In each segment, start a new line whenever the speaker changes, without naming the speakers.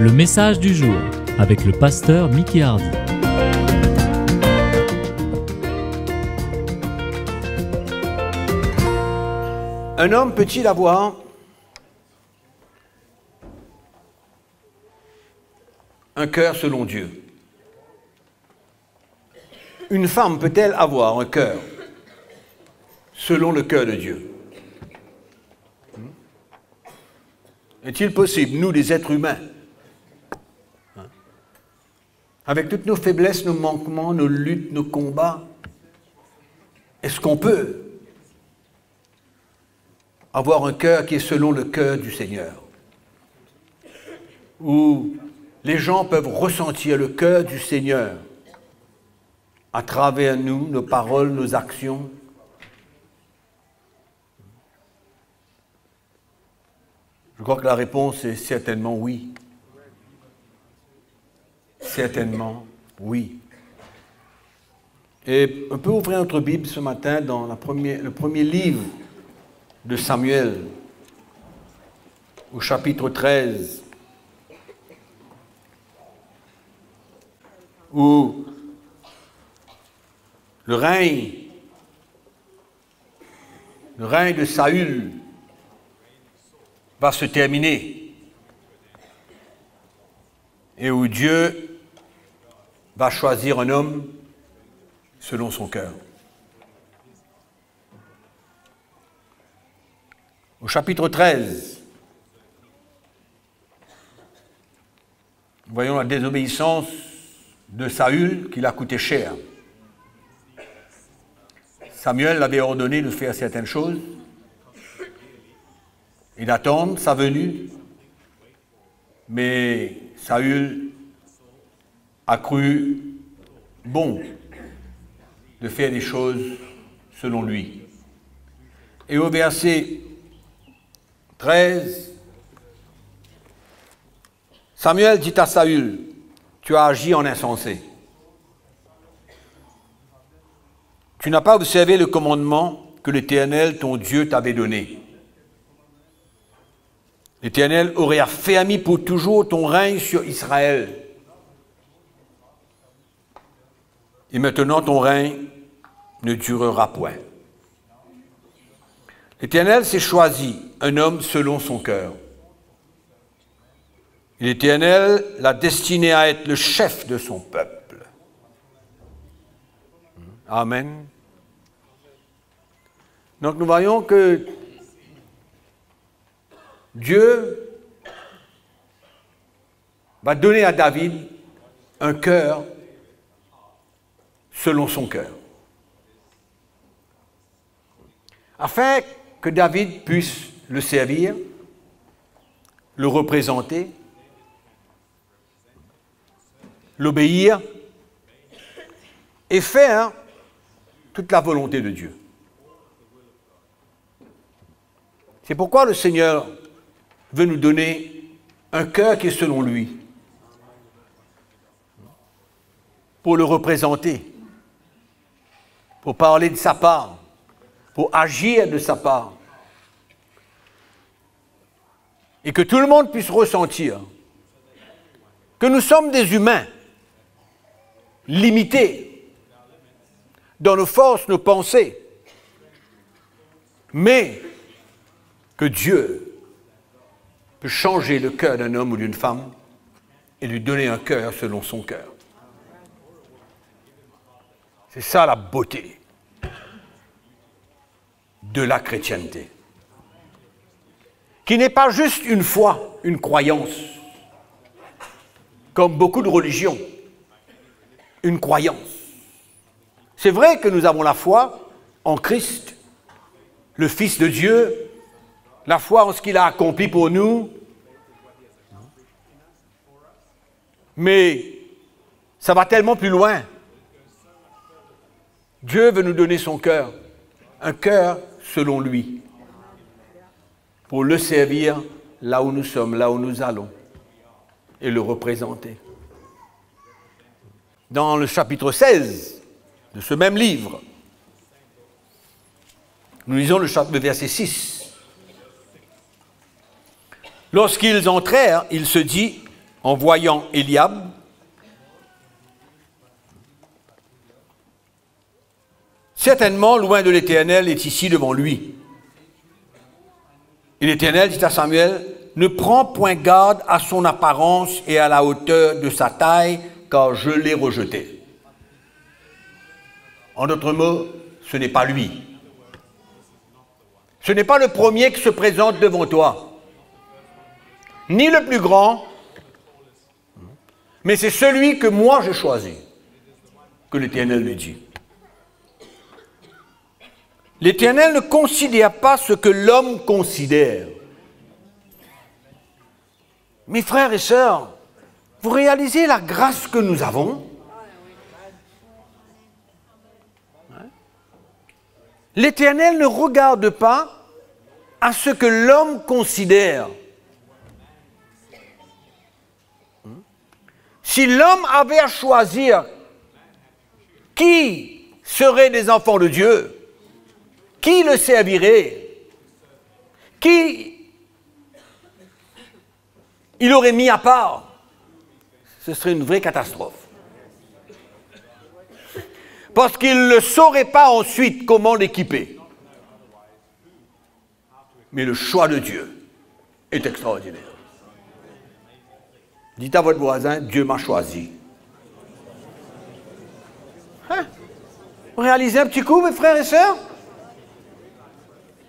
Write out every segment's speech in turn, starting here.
Le message du jour avec le pasteur Mickey Hardy.
Un homme peut-il avoir un cœur selon Dieu? Une femme peut-elle avoir un cœur selon le cœur de Dieu? Est-il possible, nous les êtres humains, avec toutes nos faiblesses, nos manquements, nos luttes, nos combats, est-ce qu'on peut avoir un cœur qui est selon le cœur du Seigneur? Où les gens peuvent ressentir le cœur du Seigneur à travers nous, nos paroles, nos actions, Je crois que la réponse est certainement oui. Certainement oui. Et on peut ouvrir notre Bible ce matin dans le premier livre de Samuel, au chapitre 13, où le règne, le règne de Saül va se terminer et où Dieu va choisir un homme selon son cœur. Au chapitre 13, voyons la désobéissance de Saül qui l'a coûté cher. Samuel l'avait ordonné de faire certaines choses, il attend sa venue, mais Saül a cru bon de faire des choses selon lui. Et au verset 13, Samuel dit à Saül, tu as agi en insensé. Tu n'as pas observé le commandement que l'Éternel, ton Dieu, t'avait donné. L'Éternel aurait affermi pour toujours ton règne sur Israël. Et maintenant ton règne ne durera point. L'Éternel s'est choisi un homme selon son cœur. L'Éternel l'a destiné à être le chef de son peuple. Amen. Donc nous voyons que Dieu va donner à David un cœur selon son cœur. Afin que David puisse le servir, le représenter, l'obéir et faire toute la volonté de Dieu. C'est pourquoi le Seigneur veut nous donner un cœur qui est selon lui, pour le représenter, pour parler de sa part, pour agir de sa part. Et que tout le monde puisse ressentir que nous sommes des humains limités dans nos forces, nos pensées, mais que Dieu peut changer le cœur d'un homme ou d'une femme et lui donner un cœur selon son cœur. C'est ça la beauté de la chrétienté. Qui n'est pas juste une foi, une croyance, comme beaucoup de religions, une croyance. C'est vrai que nous avons la foi en Christ, le Fils de Dieu, la foi en ce qu'il a accompli pour nous. Mais ça va tellement plus loin. Dieu veut nous donner son cœur, un cœur selon lui, pour le servir là où nous sommes, là où nous allons, et le représenter. Dans le chapitre 16 de ce même livre, nous lisons le, chapitre, verset 6. Lorsqu'ils entrèrent, il se dit, en voyant Eliab, certainement loin de l'Éternel est ici devant lui. Et l'Éternel dit à Samuel, ne prends point garde à son apparence et à la hauteur de sa taille, car je l'ai rejeté. En d'autres mots, ce n'est pas lui. Ce n'est pas le premier qui se présente devant toi, ni le plus grand, mais c'est celui que moi j'ai choisi, que l'Éternel lui dit. L'Éternel ne considère pas ce que l'homme considère. Mes frères et sœurs, vous réalisez la grâce que nous avons? L'Éternel ne regarde pas à ce que l'homme considère. Si l'homme avait à choisir qui serait des enfants de Dieu, qui le servirait, qui il aurait mis à part, ce serait une vraie catastrophe. Parce qu'il ne saurait pas ensuite comment l'équiper. Mais le choix de Dieu est extraordinaire. Dites à votre voisin, Dieu m'a choisi. Hein? Réalisez un petit coup, mes frères et sœurs?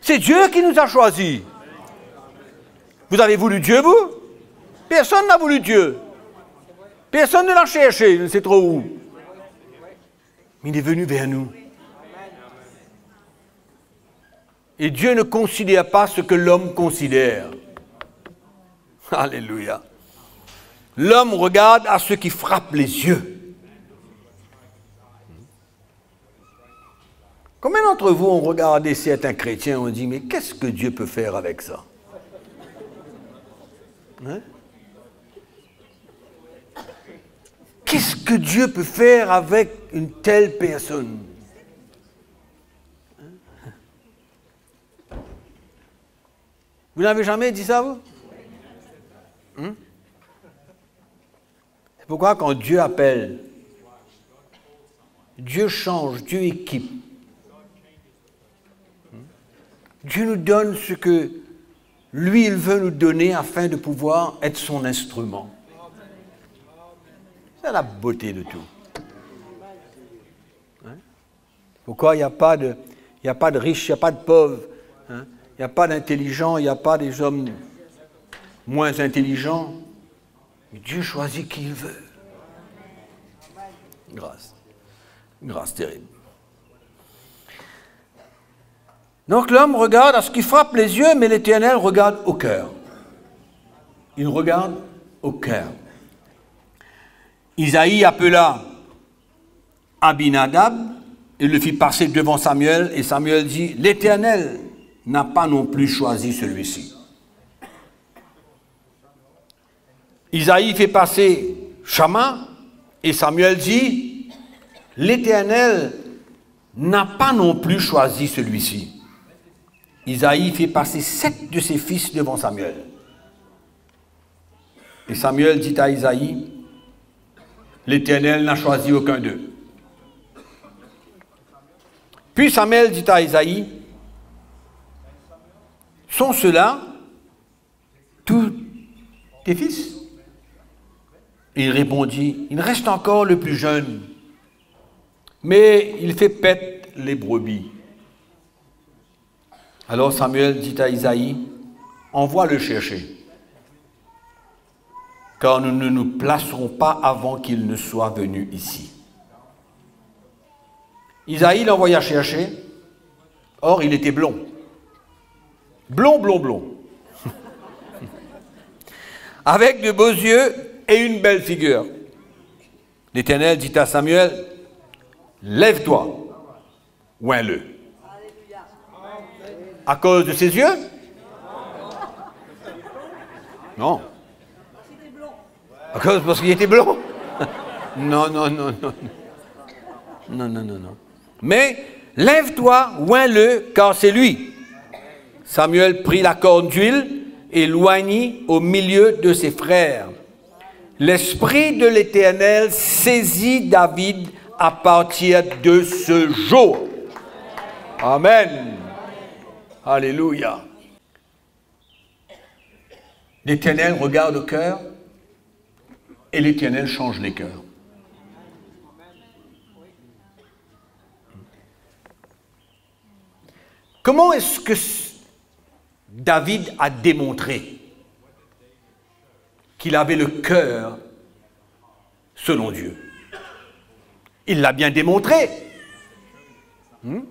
C'est Dieu qui nous a choisis. Vous avez voulu Dieu, vous? Personne n'a voulu Dieu. Personne ne l'a cherché, je ne sais trop où. Mais il est venu vers nous. Et Dieu ne considère pas ce que l'homme considère. Alléluia. L'homme regarde à ce qui frappe les yeux. Combien d'entre vous ont regardé certains chrétiens et ont dit, mais qu'est-ce que Dieu peut faire avec ça? Hein? Qu'est-ce que Dieu peut faire avec une telle personne? Vous n'avez jamais dit ça, vous? Hein? C'est pourquoi quand Dieu appelle, Dieu change, Dieu équipe. Dieu nous donne ce que lui, il veut nous donner afin de pouvoir être son instrument. C'est la beauté de tout. Hein? Pourquoi il n'y a, pas de, de riches, il n'y a pas de pauvres, hein? il n'y a pas d'intelligents, il n'y a pas des hommes moins intelligents. Dieu choisit qui il veut. Grâce. Grâce terrible. Donc l'homme regarde à ce qui frappe les yeux, mais l'Éternel regarde au cœur. Il regarde au cœur. Isaïe appela Abinadab et le fit passer devant Samuel, et Samuel dit, l'Éternel n'a pas non plus choisi celui-ci. Isaïe fait passer Shama, et Samuel dit, l'Éternel n'a pas non plus choisi celui-ci. Isaïe fait passer sept de ses fils devant Samuel. Et Samuel dit à Isaïe, l'Éternel n'a choisi aucun d'eux. Puis Samuel dit à Isaïe, sont ceux-là tous tes fils? Et il répondit, il reste encore le plus jeune, mais il fait pète les brebis. Alors Samuel dit à Isaïe, envoie le chercher car nous ne nous placerons pas avant qu'il ne soit venu ici. Isaïe l'envoya chercher, or il était blond. Blond, blond, blond. Avec de beaux yeux et une belle figure. L'Éternel dit à Samuel, lève-toi, oins-le. À cause de ses yeux? Non. Parce qu'il était blond Non, non, non, non. Non, non, non, non. Mais lève-toi, oins-le, car c'est lui. Samuel prit la corne d'huile et loignit au milieu de ses frères. L'Esprit de l'Éternel saisit David à partir de ce jour. Amen. Alléluia. L'Éternel regarde au cœur et l'Éternel change les cœurs. Comment est-ce que David a démontré qu'il avait le cœur selon Dieu? Il l'a bien démontré. Hmm?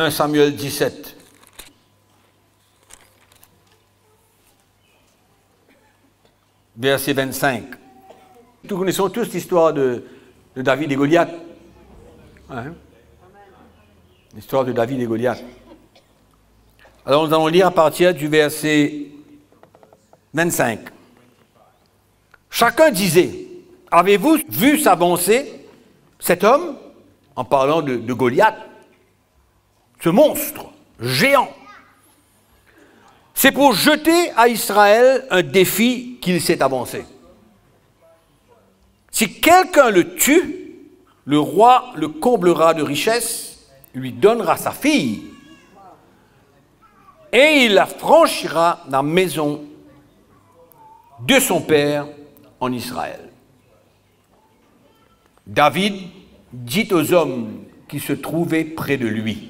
1 Samuel 17. Verset 25. Nous connaissons tous l'histoire de, David et Goliath. Hein? L'histoire de David et Goliath. Alors nous allons lire à partir du verset 25. Chacun disait, avez-vous vu s'avancer cet homme, en parlant de Goliath, ce monstre géant. C'est pour jeter à Israël un défi qu'il s'est avancé. Si quelqu'un le tue, le roi le comblera de richesses, lui donnera sa fille, et il affranchira la maison de son père en Israël. David dit aux hommes qui se trouvaient près de lui,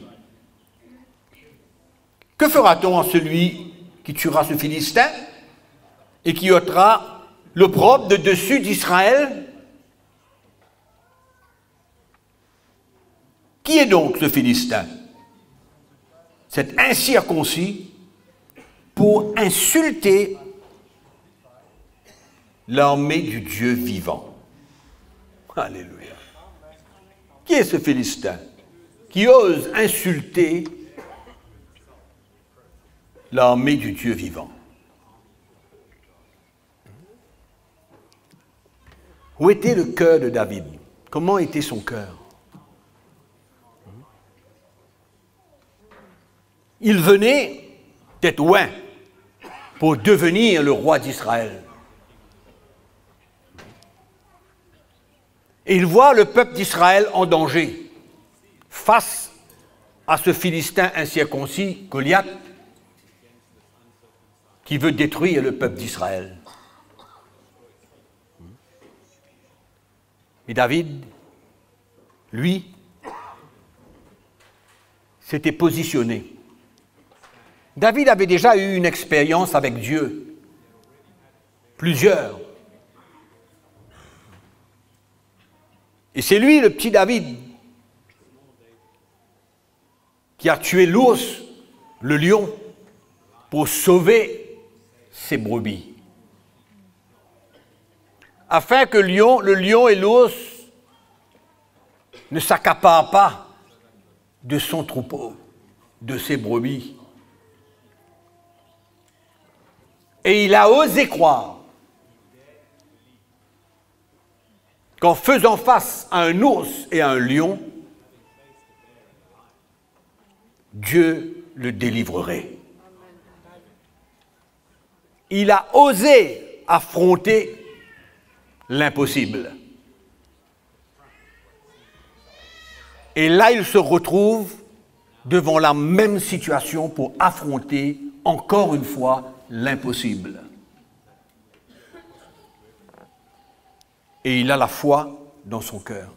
que fera-t-on en celui qui tuera ce Philistin et qui ôtera l'opprobre de dessus d'Israël? Qui est donc ce Philistin? Cet incirconcis pour insulter l'armée du Dieu vivant. Alléluia. Qui est ce Philistin qui ose insulter l'armée du Dieu vivant. Où était le cœur de David? Comment était son cœur? Il venait d'être loin pour devenir le roi d'Israël. Et il voit le peuple d'Israël en danger face à ce Philistin incirconcis, Goliath, qui veut détruire le peuple d'Israël. Et David, lui, s'était positionné. David avait déjà eu une expérience avec Dieu, plusieurs. Et c'est lui, le petit David, qui a tué l'ours, le lion, pour sauver ses brebis. Afin que le lion, et l'ours ne s'accaparent pas de son troupeau, de ses brebis. Et il a osé croire qu'en faisant face à un ours et à un lion, Dieu le délivrerait il a osé affronter l'impossible. Et là, il se retrouve devant la même situation pour affronter encore une fois l'impossible. Et il a la foi dans son cœur.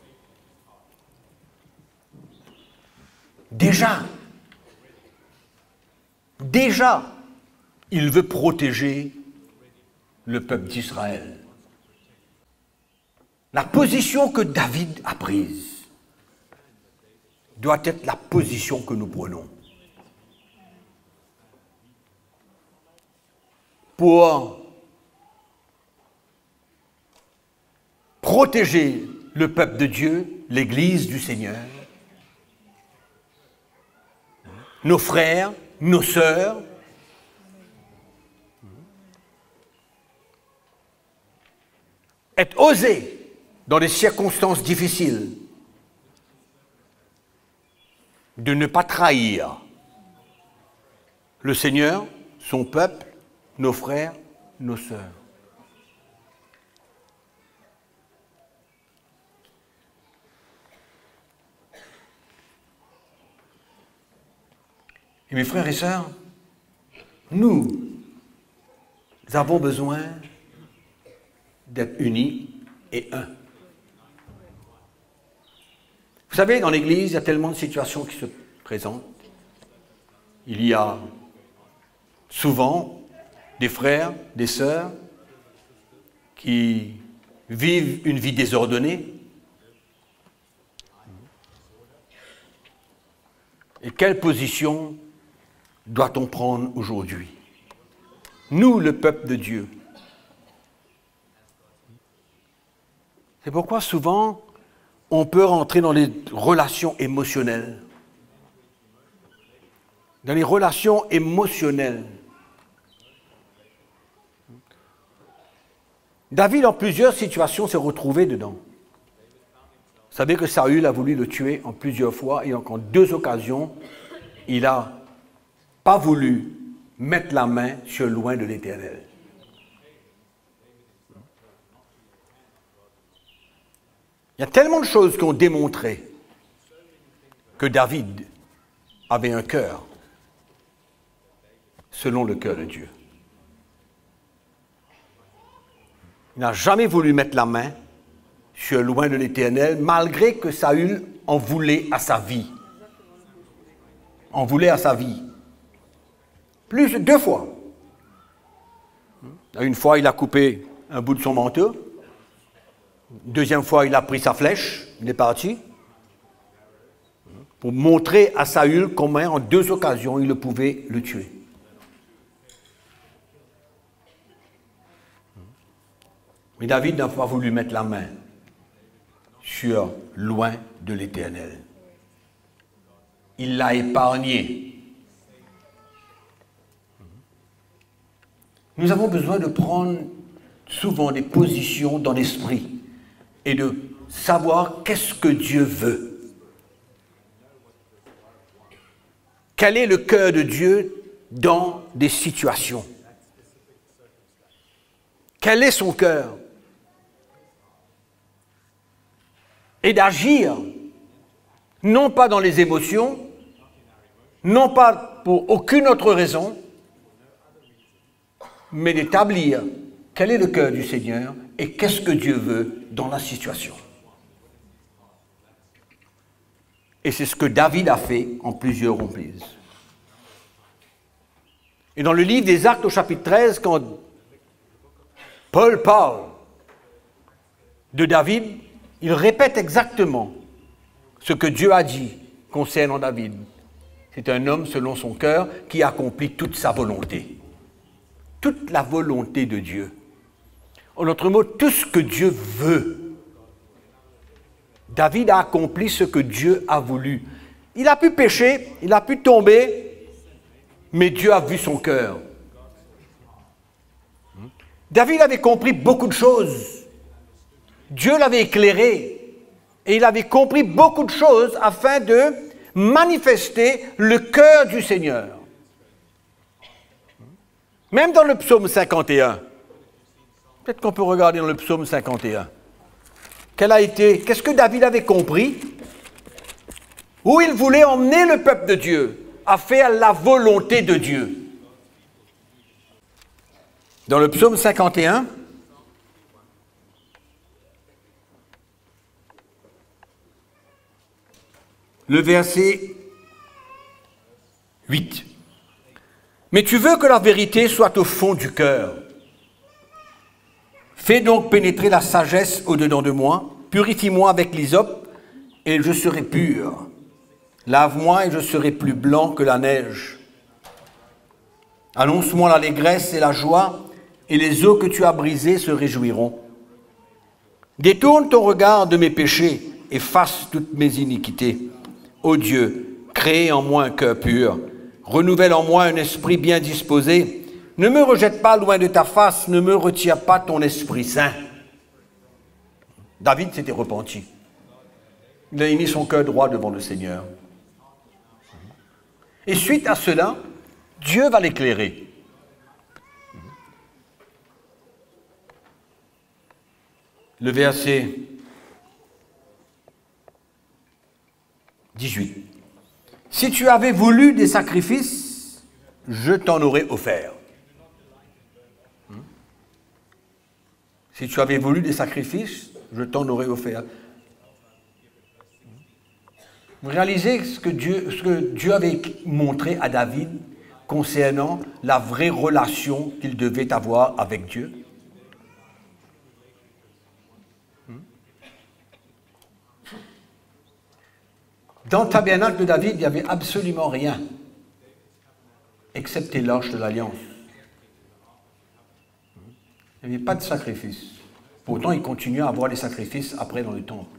Déjà, déjà, il veut protéger le peuple d'Israël. La position que David a prise doit être la position que nous prenons. Pour protéger le peuple de Dieu, l'Église du Seigneur, nos frères, nos sœurs, être osé dans des circonstances difficiles, de ne pas trahir le Seigneur son peuple, nos frères, nos sœurs. Et mes frères et sœurs, nous avons besoin d'être unis et un. Vous savez, dans l'Église, il y a tellement de situations qui se présentent. Il y a souvent des frères, des sœurs qui vivent une vie désordonnée. Et quelle position doit-on prendre aujourd'hui? Nous, le peuple de Dieu. C'est pourquoi souvent on peut rentrer dans les relations émotionnelles. Dans les relations émotionnelles. David, en plusieurs situations, s'est retrouvé dedans. Vous savez que Saül a voulu le tuer en plusieurs fois et en deux occasions, il n'a pas voulu mettre la main sur loin de l'Éternel. Il y a tellement de choses qui ont démontré que David avait un cœur selon le cœur de Dieu. Il n'a jamais voulu mettre la main sur loin de l'Éternel, malgré que Saül en voulait à sa vie. En voulait à sa vie. Plus de deux fois. Une fois, il a coupé un bout de son manteau. Deuxième fois, il a pris sa flèche, il est parti, pour montrer à Saül comment en deux occasions il pouvait le tuer. Mais David n'a pas voulu mettre la main sur loin de l'Éternel. Il l'a épargné. Nous avons besoin de prendre souvent des positions dans l'esprit et de savoir qu'est-ce que Dieu veut. Quel est le cœur de Dieu dans des situations? Quel est son cœur? Et d'agir, non pas dans les émotions, non pas pour aucune autre raison, mais d'établir quel est le cœur du Seigneur et qu'est-ce que Dieu veut dans la situation? Et c'est ce que David a fait en plusieurs reprises. Et dans le livre des Actes au chapitre 13, quand Paul parle de David, il répète exactement ce que Dieu a dit concernant David. C'est un homme selon son cœur qui accomplit toute sa volonté. Toute la volonté de Dieu. En d'autres mots, tout ce que Dieu veut. David a accompli ce que Dieu a voulu. Il a pu pécher, il a pu tomber, mais Dieu a vu son cœur. David avait compris beaucoup de choses. Dieu l'avait éclairé et il avait compris beaucoup de choses afin de manifester le cœur du Seigneur. Même dans le psaume 51, Peut-être qu'on peut regarder dans le psaume 51. Quel a été, qu'est-ce que David avait compris? Où il voulait emmener le peuple de Dieu à faire la volonté de Dieu. Dans le psaume 51, le verset 8. Mais tu veux que la vérité soit au fond du cœur. Fais donc pénétrer la sagesse au-dedans de moi, purifie-moi avec l'hysope, et je serai pur. Lave-moi et je serai plus blanc que la neige. Annonce-moi l'allégresse et la joie, et les eaux que tu as brisées se réjouiront. Détourne ton regard de mes péchés, efface toutes mes iniquités. Ô Dieu, crée en moi un cœur pur, renouvelle en moi un esprit bien disposé, ne me rejette pas loin de ta face, ne me retire pas ton Esprit Saint. David s'était repenti. Il avait mis son cœur droit devant le Seigneur. Et suite à cela, Dieu va l'éclairer. Le verset 18. Si tu avais voulu des sacrifices, je t'en aurais offert. Si tu avais voulu des sacrifices, je t'en aurais offert. Vous réalisez ce que, Dieu, avait montré à David concernant la vraie relation qu'il devait avoir avec Dieu? Dans le tabernacle de David, il n'y avait absolument rien, excepté l'arche de l'alliance. Il n'y avait pas de sacrifice. Pourtant, il continuait à avoir les sacrifices après dans le temple,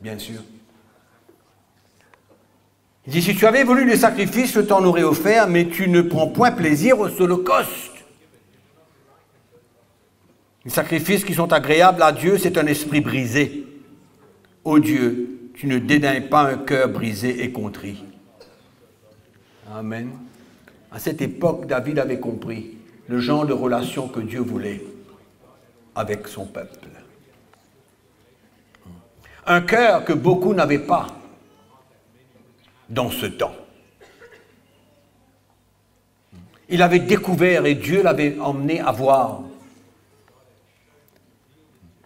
bien sûr. Il dit, si tu avais voulu les sacrifices, je t'en aurais offert, mais tu ne prends point plaisir aux holocaustes. Les sacrifices qui sont agréables à Dieu, c'est un esprit brisé. Ô Dieu, tu ne dédaignes pas un cœur brisé et contrit. Amen. À cette époque, David avait compris le genre de relation que Dieu voulait avec son peuple. Un cœur que beaucoup n'avaient pas dans ce temps. Il avait découvert et Dieu l'avait emmené à voir.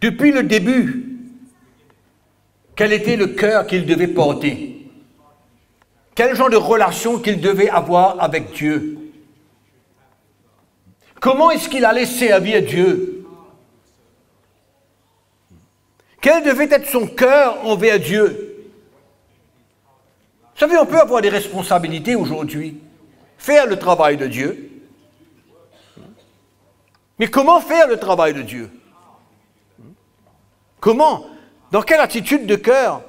Depuis le début, quel était le cœur qu'il devait porter? Quel genre de relation qu'il devait avoir avec Dieu? Comment est-ce qu'il allait servir Dieu? Quel devait être son cœur envers Dieu? Vous savez, on peut avoir des responsabilités aujourd'hui, faire le travail de Dieu. Mais comment faire le travail de Dieu? Comment? Dans quelle attitude de cœur?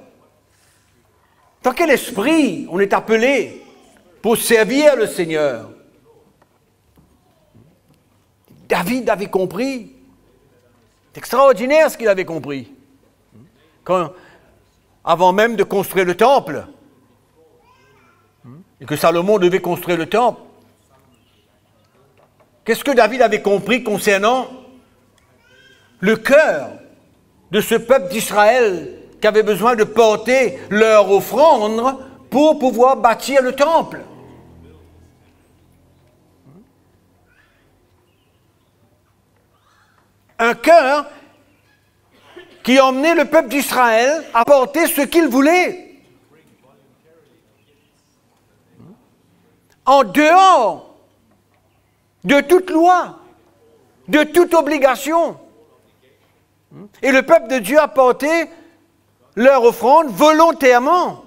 Dans quel esprit on est appelé pour servir le Seigneur? David avait compris. C'est extraordinaire ce qu'il avait compris. Avant même de construire le temple, et que Salomon devait construire le temple. Qu'est-ce que David avait compris concernant le cœur de ce peuple d'Israël qui avait besoin de porter leur offrande pour pouvoir bâtir le temple? Un cœur qui emmenait le peuple d'Israël à porter ce qu'il voulait. en dehors de toute loi, de toute obligation. Et le peuple de Dieu a porté leur offrande volontairement.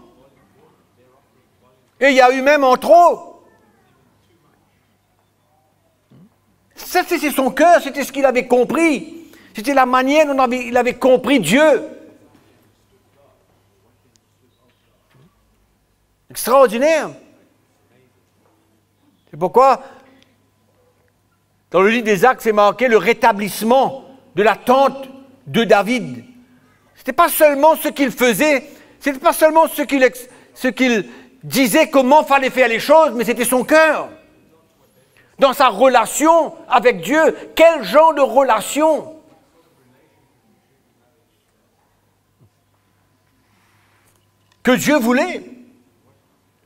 Et il y a eu même en trop. Ça, c'était son cœur, c'était ce qu'il avait compris. C'était la manière dont il avait compris Dieu. Extraordinaire. C'est pourquoi, dans le livre des Actes, c'est marqué le rétablissement de la tente de David. Ce n'était pas seulement ce qu'il faisait, ce n'était pas seulement ce qu'il, ce qu'il disait, comment fallait faire les choses, mais c'était son cœur. Dans sa relation avec Dieu, quel genre de relation que Dieu voulait,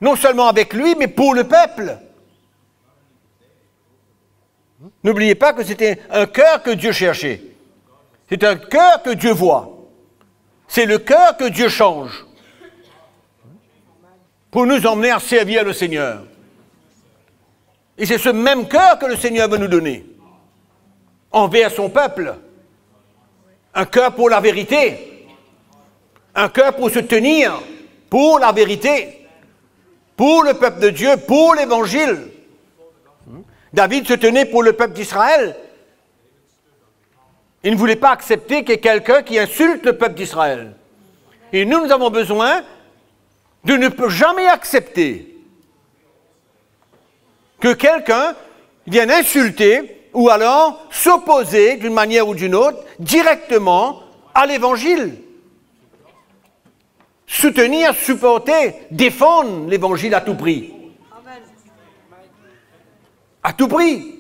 non seulement avec lui, mais pour le peuple. N'oubliez pas que c'était un cœur que Dieu cherchait. C'est un cœur que Dieu voit. C'est le cœur que Dieu change pour nous emmener à servir le Seigneur. Et c'est ce même cœur que le Seigneur veut nous donner envers son peuple. Un cœur pour la vérité. Un cœur pour se tenir pour la vérité. Pour le peuple de Dieu, pour l'évangile. David se tenait pour le peuple d'Israël. Il ne voulait pas accepter qu'il y ait quelqu'un qui insulte le peuple d'Israël. Et nous, nous avons besoin de ne jamais accepter que quelqu'un vienne insulter ou alors s'opposer d'une manière ou d'une autre directement à l'évangile. Soutenir, supporter, défendre l'évangile à tout prix à tout prix.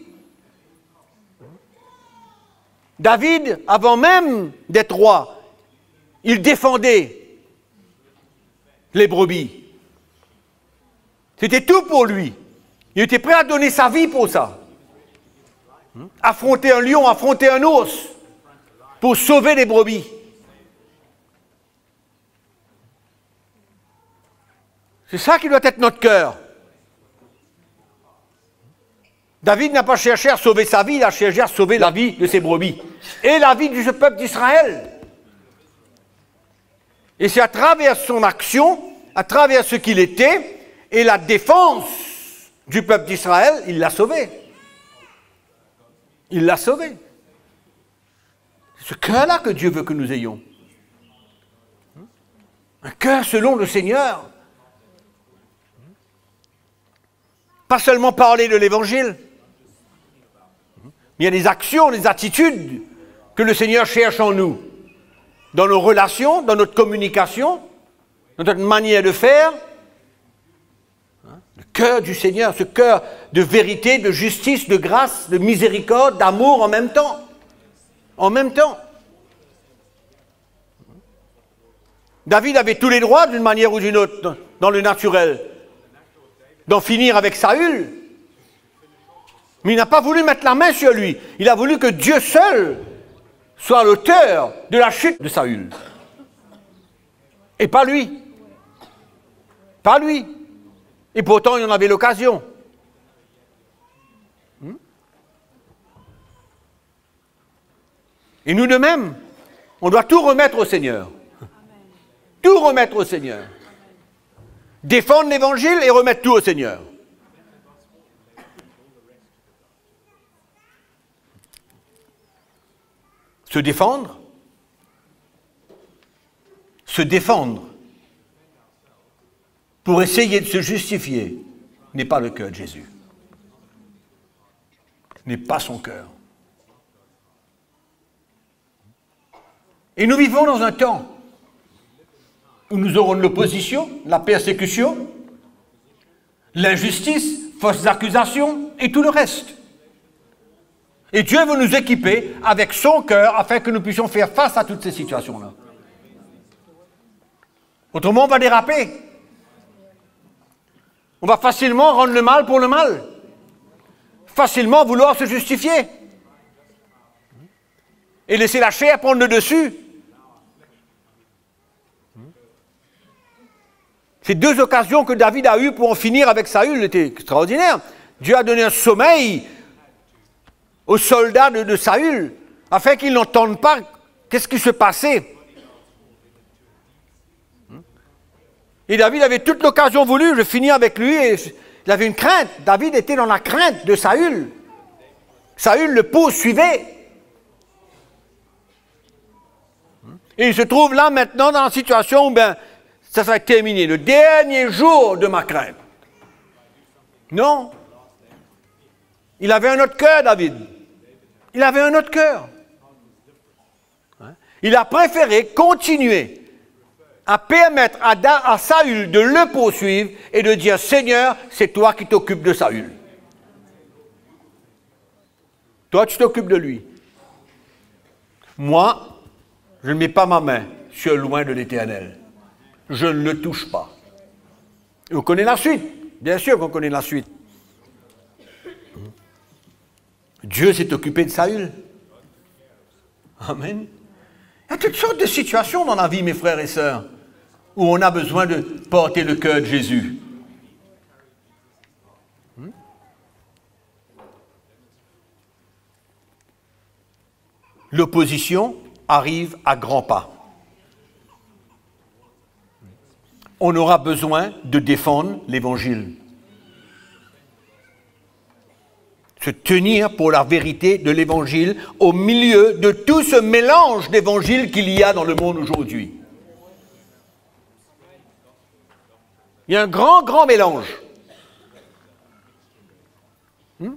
David, avant même d'être roi, il défendait les brebis. C'était tout pour lui. Il était prêt à donner sa vie pour ça. Affronter un lion, affronter un ours, pour sauver les brebis. C'est ça qui doit être notre cœur. David n'a pas cherché à sauver sa vie, il a cherché à sauver la vie de ses brebis et la vie du peuple d'Israël. Et c'est à travers son action, à travers ce qu'il était et la défense du peuple d'Israël, il l'a sauvé. Il l'a sauvé. C'est ce cœur-là que Dieu veut que nous ayons. Un cœur selon le Seigneur. Pas seulement parler de l'Évangile. Il y a des actions, des attitudes que le Seigneur cherche en nous. Dans nos relations, dans notre communication, dans notre manière de faire. Le cœur du Seigneur, ce cœur de vérité, de justice, de grâce, de miséricorde, d'amour en même temps. En même temps. David avait tous les droits d'une manière ou d'une autre dans le naturel d'en finir avec Saül. Mais il n'a pas voulu mettre la main sur lui. Il a voulu que Dieu seul soit l'auteur de la chute de Saül. Et pas lui. Pas lui. Et pourtant, il en avait l'occasion. Et nous de même, on doit tout remettre au Seigneur. Tout remettre au Seigneur défendre l'évangile et remettre tout au Seigneur. Se défendre, se défendre pour essayer de se justifier n'est pas le cœur de Jésus. N'est pas son cœur. Et nous vivons dans un temps où nous aurons l'opposition, la persécution, l'injustice, fausses accusations et tout le reste. Et Dieu veut nous équiper avec son cœur afin que nous puissions faire face à toutes ces situations-là. Autrement, on va déraper. On va facilement rendre le mal pour le mal. Facilement vouloir se justifier. Et laisser la chair prendre le dessus. Ces deux occasions que David a eues pour en finir avec Saül étaient extraordinaires. Dieu a donné un sommeil aux soldats de, Saül afin qu'ils n'entendent pas qu'est-ce qui se passait. Et David avait toute l'occasion voulue, je finis avec lui, il avait une crainte. David était dans la crainte de Saül. Saül le poursuivait. Et il se trouve là maintenant dans la situation où ben, ça sera terminé, le dernier jour de ma crainte. Non. Il avait un autre cœur, David. Il avait un autre cœur. Hein? Il a préféré continuer à permettre à, à Saül de le poursuivre et de dire Seigneur, c'est toi qui t'occupes de Saül. Toi, tu t'occupes de lui. Moi, je ne mets pas ma main sur loin de l'éternel je ne le touche pas. Et on connaît la suite. Bien sûr qu'on connaît la suite. Dieu s'est occupé de Saül. Amen. Il y a toutes sortes de situations dans la vie, mes frères et sœurs, où on a besoin de porter le cœur de Jésus. L'opposition arrive à grands pas. On aura besoin de défendre l'Évangile. Se tenir pour la vérité de l'Évangile au milieu de tout ce mélange d'Évangile qu'il y a dans le monde aujourd'hui. Il y a un grand, grand mélange. Hmm?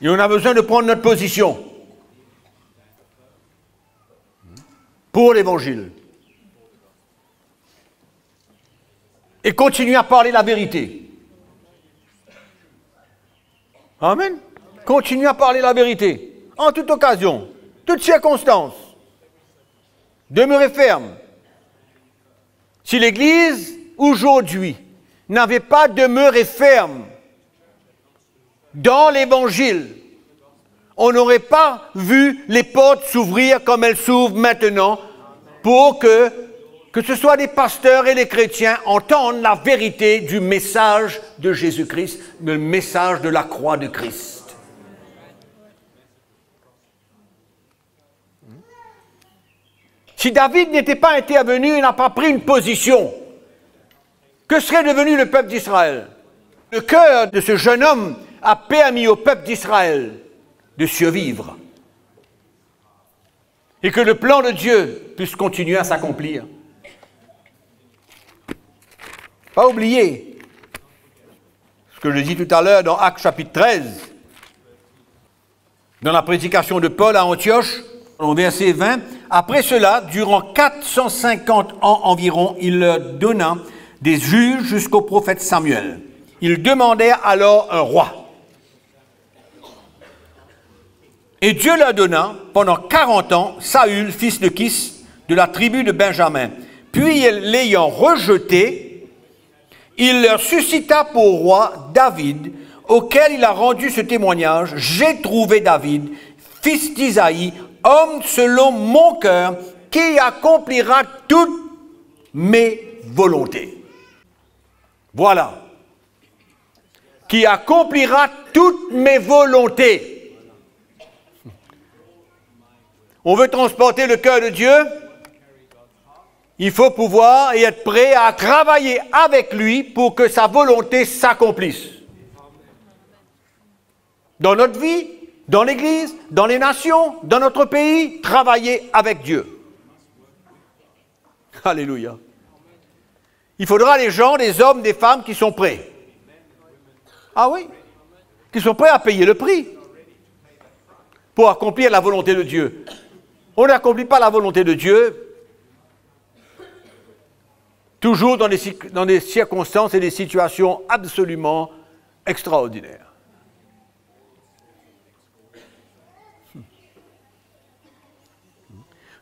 Et on a besoin de prendre notre position. Pour l'évangile. Et continuer à parler la vérité. Amen. Continue à parler la vérité, en toute occasion, toutes circonstances. Demeurez ferme. Si l'Église, aujourd'hui, n'avait pas demeuré ferme dans l'Évangile, on n'aurait pas vu les portes s'ouvrir comme elles s'ouvrent maintenant pour que, ce soit les pasteurs et les chrétiens entendent la vérité du message de Jésus-Christ, le message de la croix de Christ. Si David n'était pas intervenu et n'a pas pris une position, que serait devenu le peuple d'Israël? Le cœur de ce jeune homme a permis au peuple d'Israël de survivre et que le plan de Dieu puisse continuer à s'accomplir. Pas oublier ce que je dis tout à l'heure dans Actes chapitre 13, dans la prédication de Paul à Antioche, au verset 20, après cela, durant 450 ans environ, il leur donna des juges jusqu'au prophète Samuel. Ils demandèrent alors un roi. Et Dieu leur donna pendant 40 ans Saül, fils de Kis, de la tribu de Benjamin. Puis, l'ayant rejeté, il leur suscita pour roi David, auquel il a rendu ce témoignage, J'ai trouvé David, fils d'Isaïe, homme selon mon cœur, qui accomplira toutes mes volontés. Voilà. Qui accomplira toutes mes volontés. On veut transporter le cœur de Dieu. Il faut pouvoir et être prêt à travailler avec lui pour que sa volonté s'accomplisse. Dans notre vie, dans l'Église, dans les nations, dans notre pays, travailler avec Dieu. Alléluia. Il faudra des gens, des hommes, des femmes qui sont prêts. Ah oui, qui sont prêts à payer le prix pour accomplir la volonté de Dieu. On n'accomplit pas la volonté de Dieu toujours dans des, circonstances et des situations absolument extraordinaires.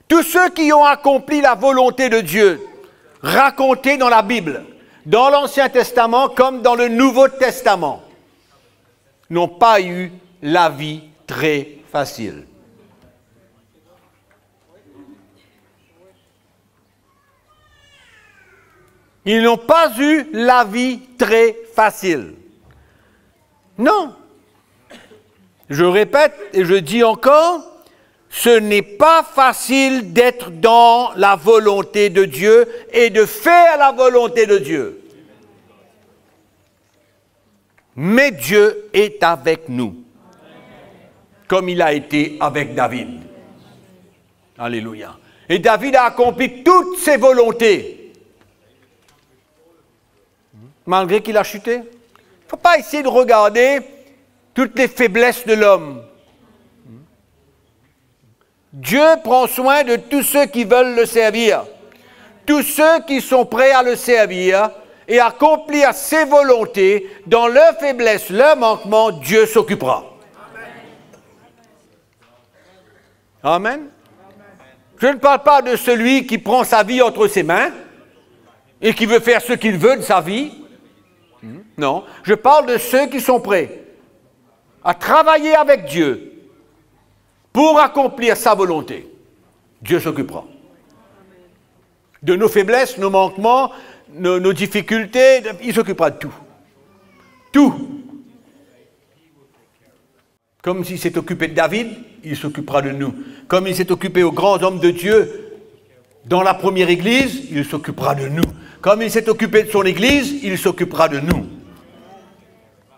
Tous ceux qui ont accompli la volonté de Dieu, racontée dans la Bible, dans l'Ancien Testament comme dans le Nouveau Testament, n'ont pas eu la vie très facile. Ils n'ont pas eu la vie très facile. Non. Je répète et je dis encore, ce n'est pas facile d'être dans la volonté de Dieu et de faire la volonté de Dieu. Mais Dieu est avec nous, comme il a été avec David. Alléluia. Et David a accompli toutes ses volontés, malgré qu'il a chuté. Il ne faut pas essayer de regarder toutes les faiblesses de l'homme. Dieu prend soin de tous ceux qui veulent le servir. Tous ceux qui sont prêts à le servir et accomplir ses volontés, dans leur faiblesse, leur manquement, Dieu s'occupera. Amen. Je ne parle pas de celui qui prend sa vie entre ses mains et qui veut faire ce qu'il veut de sa vie. Non, je parle de ceux qui sont prêts à travailler avec Dieu pour accomplir sa volonté. Dieu s'occupera. De nos faiblesses, nos manquements, nos, difficultés, il s'occupera de tout. Tout. Comme s'il s'est occupé de David, il s'occupera de nous. Comme il s'est occupé aux grands hommes de Dieu dans la première église, il s'occupera de nous. Comme il s'est occupé de son église, il s'occupera de nous.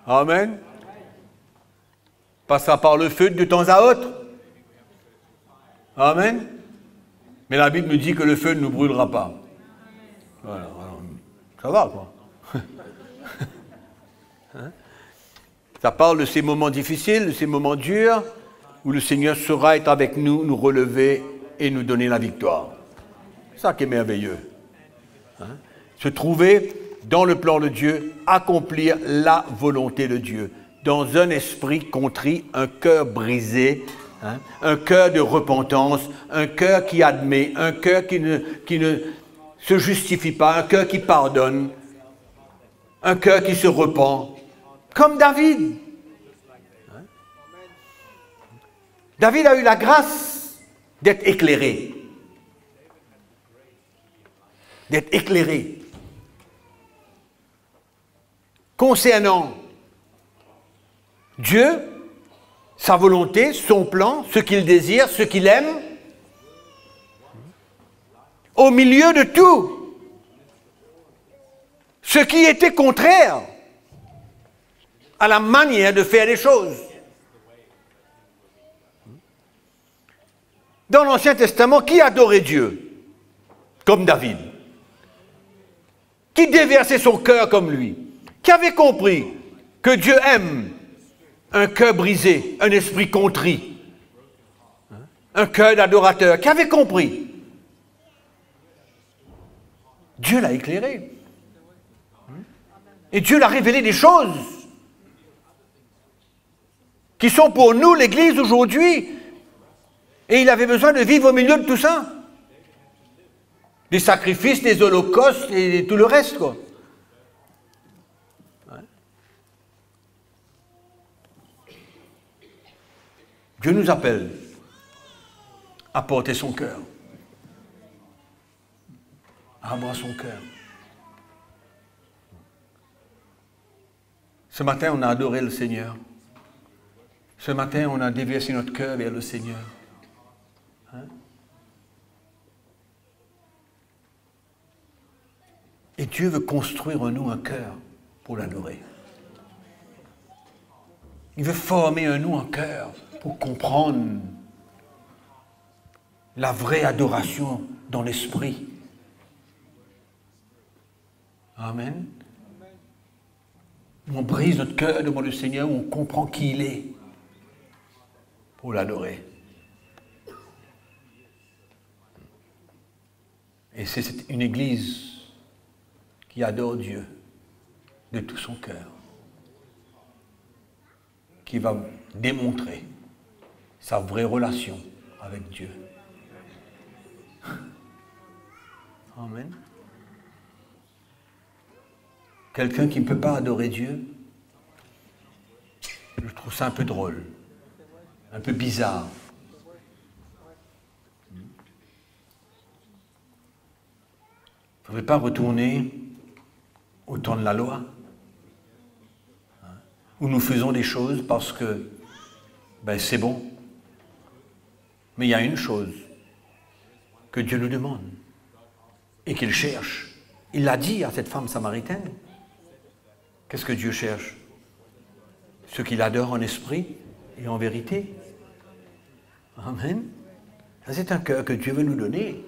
Amen. Passera par le feu de temps à autre. Amen. Mais la Bible nous dit que le feu ne nous brûlera pas. Ça va quoi. Hein? Ça parle de ces moments difficiles, de ces moments durs, où le Seigneur saura être avec nous, nous relever et nous donner la victoire. C'est ça qui est merveilleux. Hein? Se trouver dans le plan de Dieu, accomplir la volonté de Dieu. dans un esprit contrit, un cœur brisé, hein, un cœur de repentance, un cœur qui admet, un cœur qui ne, qui ne se justifie pas, un cœur qui pardonne, un cœur qui se repent, comme David. Hein? David a eu la grâce d'être éclairé, d'être éclairé concernant Dieu, sa volonté, son plan, ce qu'il désire, ce qu'il aime, au milieu de tout, ce qui était contraire à la manière de faire les choses. Dans l'Ancien Testament, qui adorait Dieu comme David? Qui déversait son cœur comme lui? Qui avait compris que Dieu aime un cœur brisé, un esprit contrit, un cœur d'adorateur, qui avait compris? Dieu l'a éclairé. Et Dieu l'a révélé des choses qui sont pour nous l'Église aujourd'hui. Et il avait besoin de vivre au milieu de tout ça. Des sacrifices, des holocaustes et tout le reste, quoi. Dieu nous appelle à porter son cœur, à avoir son cœur. Ce matin, on a adoré le Seigneur. Ce matin, on a déversé notre cœur vers le Seigneur. Hein? Et Dieu veut construire en nous un cœur pour l'adorer. Il veut former en nous un cœur pour comprendre la vraie adoration dans l'esprit. Amen. On brise notre cœur devant le Seigneur, on comprend qui il est pour l'adorer. Et c'est une église qui adore Dieu de tout son cœur, qui va démontrer sa vraie relation avec Dieu. Amen. Quelqu'un qui ne peut pas adorer Dieu, je trouve ça un peu drôle, un peu bizarre. Il ne faudrait pas retourner au temps de la loi, hein, où nous faisons des choses parce que ben, c'est bon. Mais il y a une chose que Dieu nous demande et qu'il cherche. Il l'a dit à cette femme samaritaine. Qu'est-ce que Dieu cherche? Ceux qui l'adorent en esprit et en vérité. Amen. C'est un cœur que Dieu veut nous donner.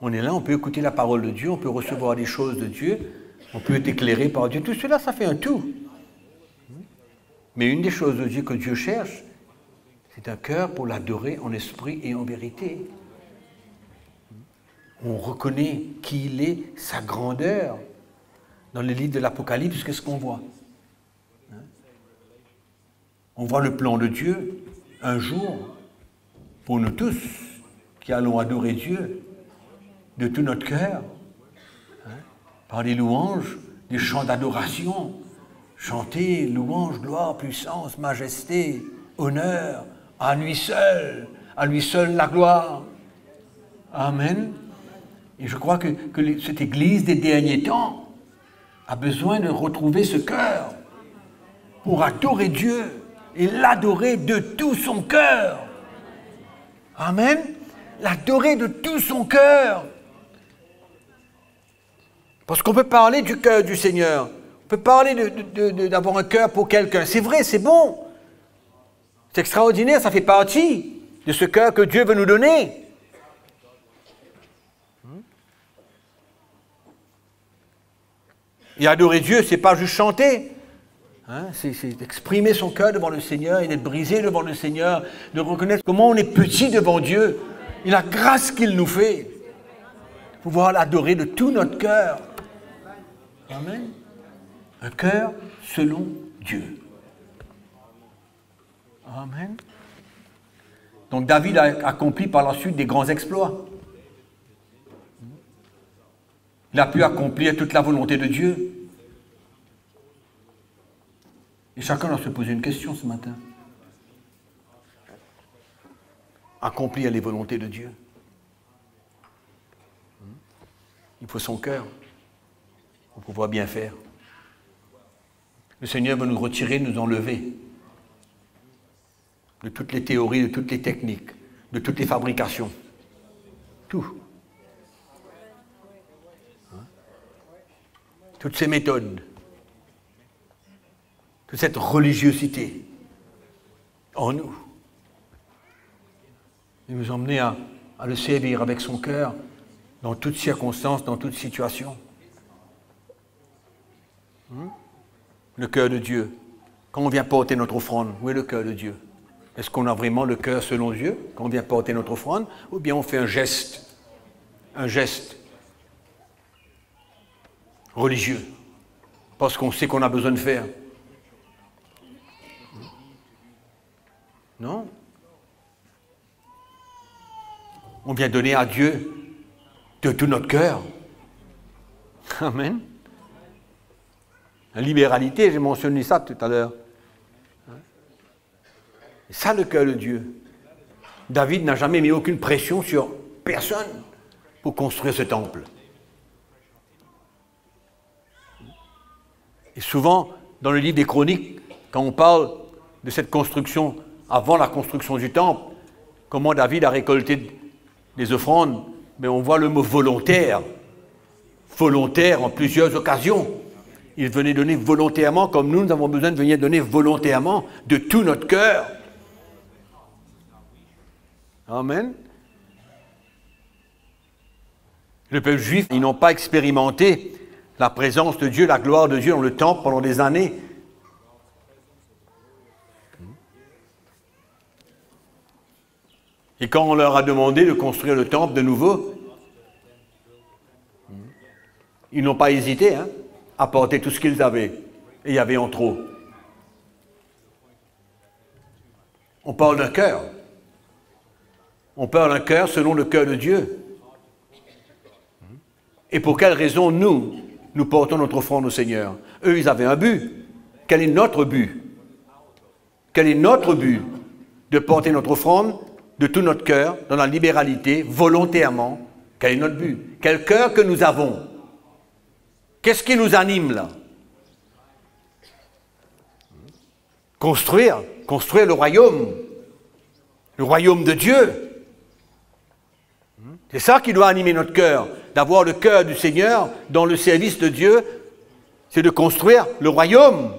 On est là, on peut écouter la parole de Dieu, on peut recevoir des choses de Dieu, on peut être éclairé par Dieu. Tout cela, ça fait un tout. Mais une des choses que Dieu cherche, c'est un cœur pour l'adorer en esprit et en vérité. On reconnaît qui il est, sa grandeur. Dans les livres de l'Apocalypse, qu'est-ce qu'on voit hein? On voit le plan de Dieu un jour pour nous tous qui allons adorer Dieu de tout notre cœur, hein, par des louanges, des chants d'adoration, chanter louange, gloire, puissance, majesté, honneur, à lui seul, à lui seul la gloire. Amen. Et je crois que, cette Église des derniers temps a besoin de retrouver ce cœur pour adorer Dieu et l'adorer de tout son cœur. Amen. L'adorer de tout son cœur. Parce qu'on peut parler du cœur du Seigneur. On peut parler d'avoir un cœur pour quelqu'un. C'est vrai, c'est bon. C'est extraordinaire, ça fait partie de ce cœur que Dieu veut nous donner. Et adorer Dieu, c'est pas juste chanter. Hein, c'est exprimer son cœur devant le Seigneur et d'être brisé devant le Seigneur, de reconnaître comment on est petit devant Dieu et la grâce qu'il nous fait. Pouvoir l'adorer de tout notre cœur. Amen. Un cœur selon Dieu. Amen. Donc David a accompli par la suite des grands exploits. Il a pu accomplir toute la volonté de Dieu. Et chacun doit se poser une question ce matin. Accomplir les volontés de Dieu. Il faut son cœur pour pouvoir bien faire. Le Seigneur veut nous retirer, nous enlever de toutes les théories, de toutes les techniques, de toutes les fabrications. Tout. Hein? Toutes ces méthodes, toute cette religiosité en nous. Il nous emmener à, le servir avec son cœur dans toutes circonstances, dans toute situation. Hmm? Le cœur de Dieu. Quand on vient porter notre offrande, où est le cœur de Dieu? Est-ce qu'on a vraiment le cœur selon Dieu quand on vient porter notre offrande Ou bien on fait un geste, un geste religieux, parce qu'on sait qu'on a besoin de faire? Non? On vient donner à Dieu de tout notre cœur. Amen. La libéralité, j'ai mentionné ça tout à l'heure. C'est ça le cœur de Dieu. David n'a jamais mis aucune pression sur personne pour construire ce temple. Et souvent, dans le livre des chroniques, quand on parle de cette construction avant la construction du temple, comment David a récolté des offrandes, mais on voit le mot volontaire. Volontaire en plusieurs occasions. Il venait donner volontairement, comme nous, nous avons besoin de venir donner volontairement de tout notre cœur. Amen. Le peuple juif, ils n'ont pas expérimenté la présence de Dieu, la gloire de Dieu dans le temple pendant des années. Et quand on leur a demandé de construire le temple de nouveau, ils n'ont pas hésité hein, à porter tout ce qu'ils avaient. Et il y avait en trop. On parle d'un cœur. On parle d'un cœur selon le cœur de Dieu. Et pour quelle raison nous, nous portons notre offrande au Seigneur? Eux, ils avaient un but. Quel est notre but? Quel est notre but De porter notre offrande de tout notre cœur, dans la libéralité, volontairement? Quel est notre but? Quel cœur que nous avons? Qu'est-ce qui nous anime là? Construire, construire le royaume, le royaume de Dieu. C'est ça qui doit animer notre cœur, d'avoir le cœur du Seigneur dans le service de Dieu, c'est de construire le royaume.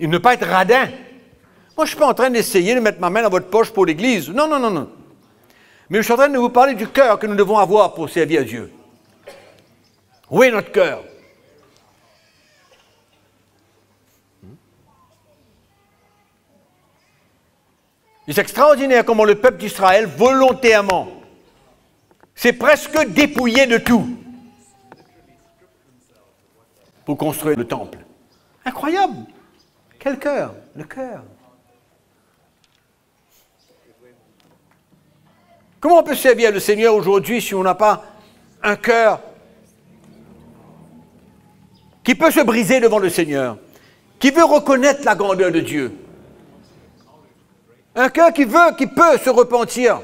Il ne pas être radin. Moi, je ne suis pas en train d'essayer de mettre ma main dans votre poche pour l'Église. Non, non, non, non. Mais je suis en train de vous parler du cœur que nous devons avoir pour servir Dieu. Où est notre cœur? C'est extraordinaire comment le peuple d'Israël, volontairement, s'est presque dépouillé de tout pour construire le temple. Incroyable. Quel cœur Le cœur. Comment on peut servir le Seigneur aujourd'hui si on n'a pas un cœur qui peut se briser devant le Seigneur, qui veut reconnaître la grandeur de Dieu? Un cœur qui veut, qui peut se repentir,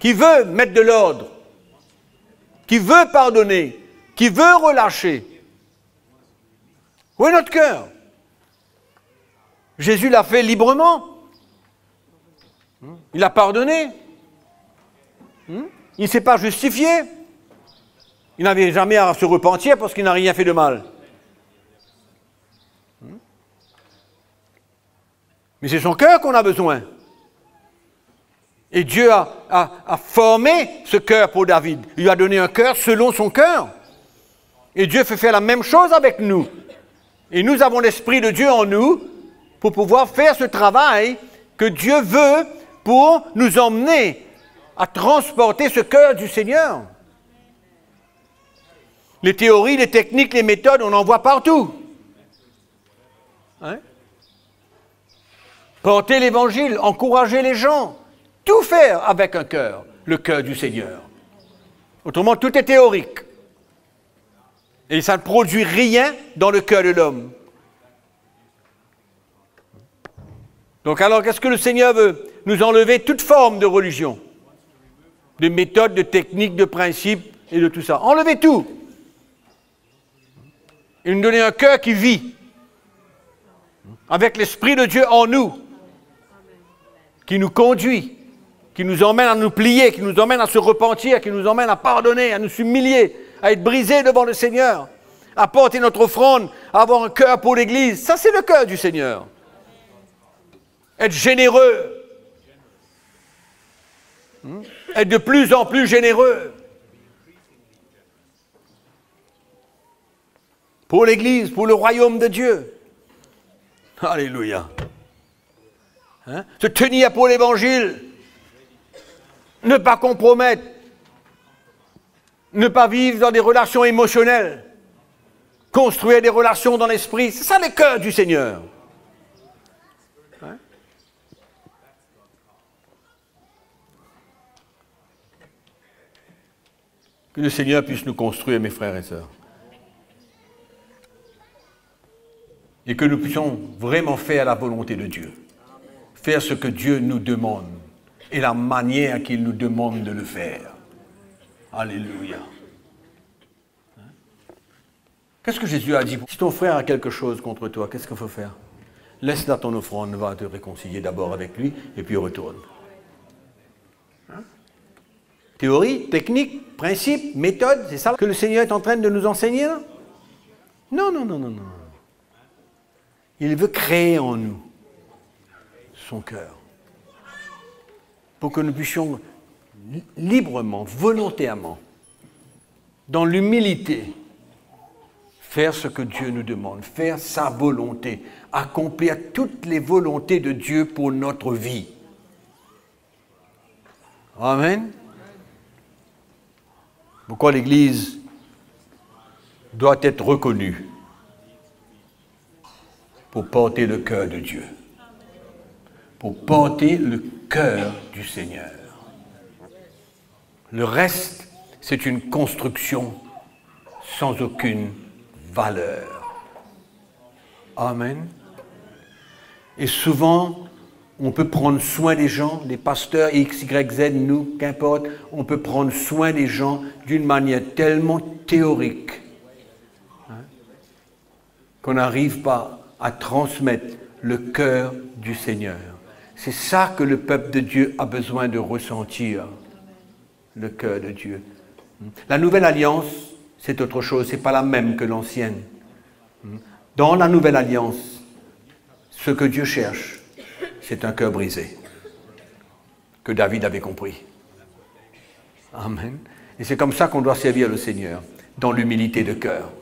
qui veut mettre de l'ordre, qui veut pardonner, qui veut relâcher. Où est notre cœur? Jésus l'a fait librement. Il a pardonné. Il ne s'est pas justifié. Il n'avait jamais à se repentir parce qu'il n'a rien fait de mal. Mais c'est son cœur qu'on a besoin. Et Dieu a, formé ce cœur pour David. Il lui a donné un cœur selon son cœur. Et Dieu fait faire la même chose avec nous. Et nous avons l'Esprit de Dieu en nous pour pouvoir faire ce travail que Dieu veut pour nous emmener à transporter ce cœur du Seigneur. Les théories, les techniques, les méthodes, on en voit partout. Porter l'évangile, encourager les gens, tout faire avec un cœur, le cœur du Seigneur. Autrement, tout est théorique. Et ça ne produit rien dans le cœur de l'homme. Donc alors, qu'est-ce que le Seigneur veut Nous enlever toute forme de religion, de méthode, de technique, de principe et de tout ça? Enlever tout. Et nous donner un cœur qui vit, avec l'Esprit de Dieu en nous, qui nous conduit, qui nous emmène à nous plier, qui nous emmène à se repentir, qui nous emmène à pardonner, à nous humilier, à être brisés devant le Seigneur, à porter notre offrande, à avoir un cœur pour l'Église. Ça, c'est le cœur du Seigneur. Être généreux. Hmm? Être de plus en plus généreux. Pour l'Église, pour le royaume de Dieu. Alléluia. Hein? Se tenir pour l'Évangile. Ne pas compromettre. Ne pas vivre dans des relations émotionnelles. Construire des relations dans l'esprit. C'est ça le cœur du Seigneur. Hein? Que le Seigneur puisse nous construire, mes frères et sœurs. Et que nous puissions vraiment faire la volonté de Dieu faire ce que Dieu nous demande et la manière qu'il nous demande de le faire. Alléluia. Qu'est-ce que Jésus a dit? Si ton frère a quelque chose contre toi, qu'est-ce qu'il faut faire? Laisse là ton offrande, va te réconcilier d'abord avec lui et puis retourne. Hein? Théorie, technique, principe, méthode, c'est ça que le Seigneur est en train de nous enseigner là? Non, non, non, non, non. Il veut créer en nous son cœur. Pour que nous puissions librement, volontairement, dans l'humilité, faire ce que Dieu nous demande, faire sa volonté, accomplir toutes les volontés de Dieu pour notre vie. Amen. Pourquoi l'Église doit être reconnue pour porter le cœur de Dieu? Pour porter le cœur du Seigneur. Le reste, c'est une construction sans aucune valeur. Amen. Et souvent, on peut prendre soin des gens, les pasteurs X, Y, Z, nous, qu'importe, on peut prendre soin des gens d'une manière tellement théorique hein, qu'on n'arrive pas à transmettre le cœur du Seigneur. C'est ça que le peuple de Dieu a besoin de ressentir, le cœur de Dieu. La nouvelle alliance, c'est autre chose, c'est pas la même que l'ancienne. Dans la nouvelle alliance, ce que Dieu cherche, c'est un cœur brisé, que David avait compris. Amen. Et c'est comme ça qu'on doit servir le Seigneur, dans l'humilité de cœur.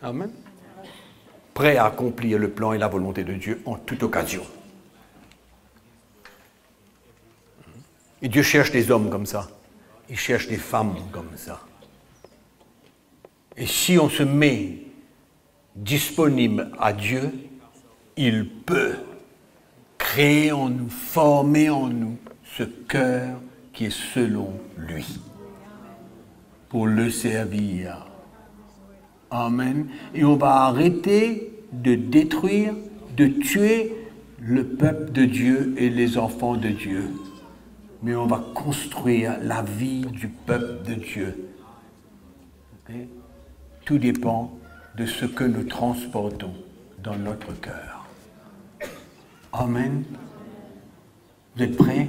Amen prêt à accomplir le plan et la volonté de Dieu en toute occasion. Et Dieu cherche des hommes comme ça. Il cherche des femmes comme ça. Et si on se met disponible à Dieu, il peut créer en nous, former en nous ce cœur qui est selon lui, pour le servir Amen. Et on va arrêter de détruire, de tuer le peuple de Dieu et les enfants de Dieu. Mais on va construire la vie du peuple de Dieu. Tout dépend de ce que nous transportons dans notre cœur. Amen. Vous êtes prêts?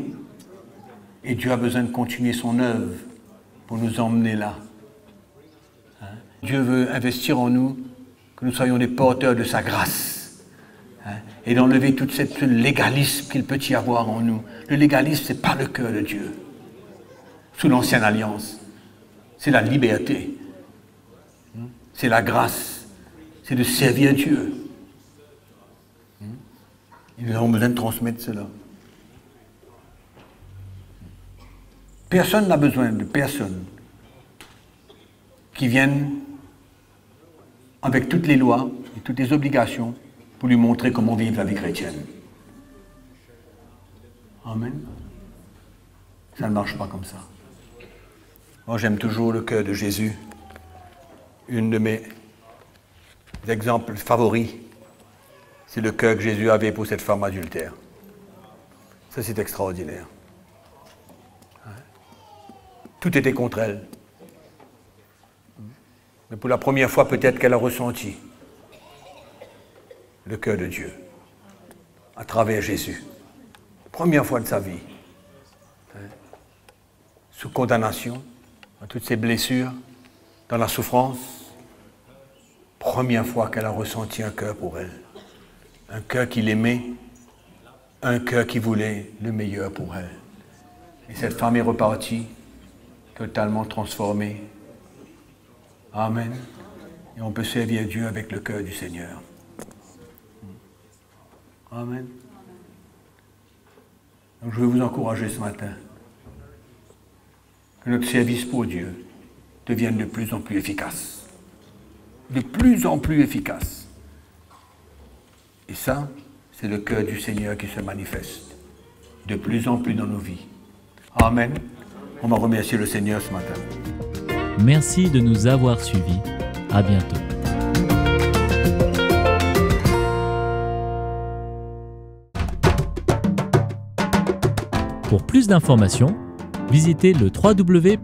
Et Dieu a besoin de continuer son œuvre pour nous emmener là. Dieu veut investir en nous, que nous soyons des porteurs de sa grâce. Hein, et d'enlever tout ce légalisme qu'il peut y avoir en nous. Le légalisme, ce n'est pas le cœur de Dieu. Sous l'ancienne alliance, c'est la liberté. Hein, c'est la grâce. C'est de servir Dieu. Ils ont besoin de transmettre cela. Personne n'a besoin de personne qui viennent avec toutes les lois et toutes les obligations pour lui montrer comment vivre la vie chrétienne. Amen. Ça ne marche pas comme ça. Moi, j'aime toujours le cœur de Jésus. Une de mes exemples favoris, c'est le cœur que Jésus avait pour cette femme adultère. Ça, c'est extraordinaire. Tout était contre elle. Mais pour la première fois, peut-être qu'elle a ressenti le cœur de Dieu à travers Jésus. Première fois de sa vie. Sous condamnation, à toutes ses blessures, dans la souffrance. Première fois qu'elle a ressenti un cœur pour elle. Un cœur qui l'aimait un cœur qui voulait le meilleur pour elle. Et cette femme est repartie totalement transformée. Amen. Et on peut servir Dieu avec le cœur du Seigneur. Amen. Donc je veux vous encourager ce matin que notre service pour Dieu devienne de plus en plus efficace. De plus en plus efficace. Et ça, c'est le cœur du Seigneur qui se manifeste de plus en plus dans nos vies. Amen. On va remercier le Seigneur ce matin.
Merci de nous avoir suivis. À bientôt. Pour plus d'informations, visitez le www.ctmi.org.